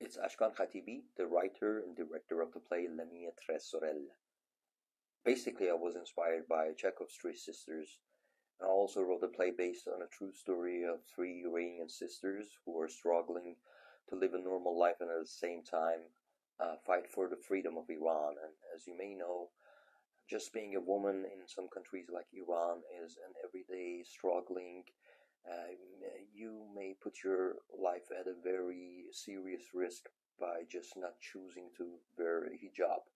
It's Ashkan Khatibi, the writer and director of the play La Mie Tres Sorelle. Basically, I was inspired by Chekhov's Three Sisters. I also wrote a play based on a true story of three Iranian sisters who are struggling to live a normal life and at the same time uh, fight for the freedom of Iran. And as you may know, just being a woman in some countries like Iran is an everyday struggling you may put your life at a very serious risk by just not choosing to wear a hijab.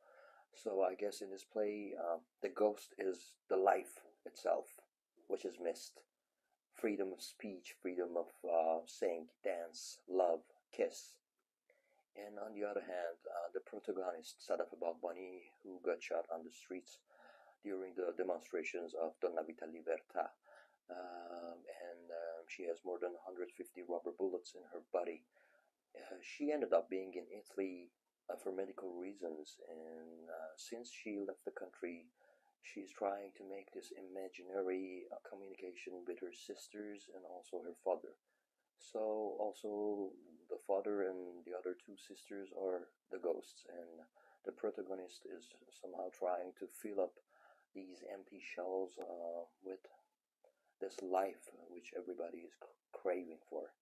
So I guess in this play, uh, the ghost is the life itself, which is missed. Freedom of speech, freedom of uh, sing, dance, love, kiss. And on the other hand, uh, the protagonist, Sadaf Baghbani, who got shot on the streets during the demonstrations of Donna Vita Libertà, she has more than 150 rubber bullets in her body. Uh, she ended up being in Italy uh, for medical reasons, and uh, since she left the country, she's trying to make this imaginary uh, communication with her sisters and also her father. So, also, the father and the other two sisters are the ghosts, and the protagonist is somehow trying to fill up these empty shells uh, with this life which everybody is craving for.